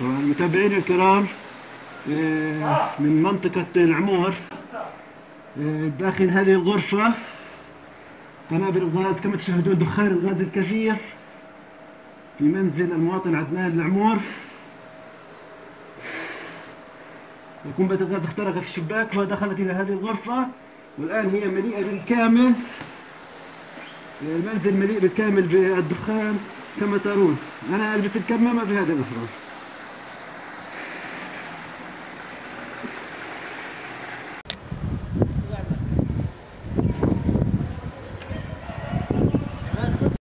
طبعا متابعينا الكرام آه، من منطقة العمور آه، داخل هذه الغرفة قنابل الغاز كما تشاهدون دخان الغاز الكثير في منزل المواطن عدنان العمور. قنبلة الغاز اخترقت الشباك ودخلت إلى هذه الغرفة والآن هي مليئة بالكامل. آه، المنزل مليء بالكامل بالدخان كما ترون. أنا ألبس الكمامة في هذه اللحظة